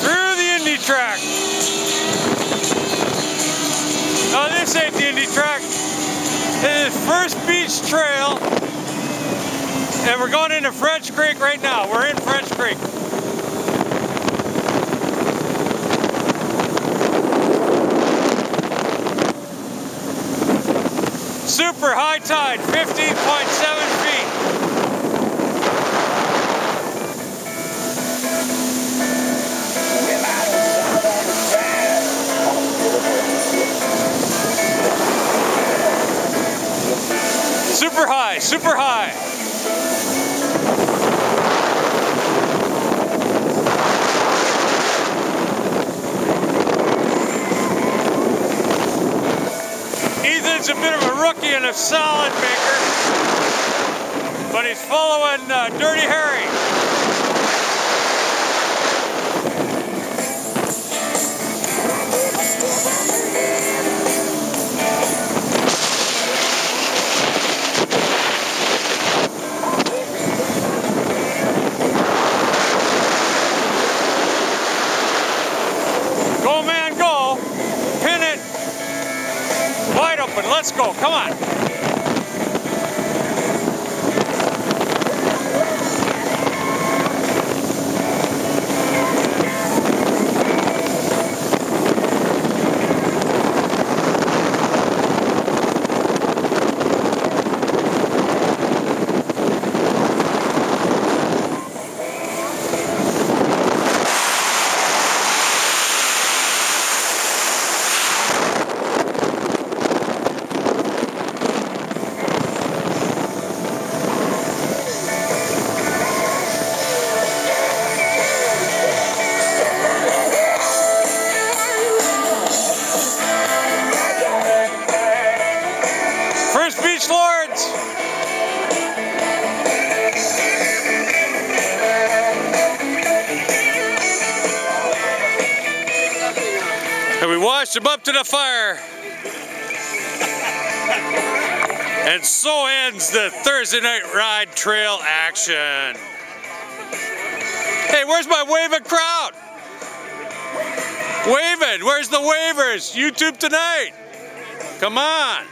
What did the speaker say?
Through the Indy track. No, this ain't the Indy track. This is First Beach Trail. And we're going into French Creek right now. We're in French Creek. Super high tide, 15.7 feet. Super high, super high. Ethan's a bit of a rookie and a solid maker, but he's following uh, Dirty Harry. Open. Let's go. Come on. And we washed them up to the fire. And so ends the Thursday night ride trail action. Hey, where's my waving crowd? Waving, where's the wavers? YouTube tonight. Come on.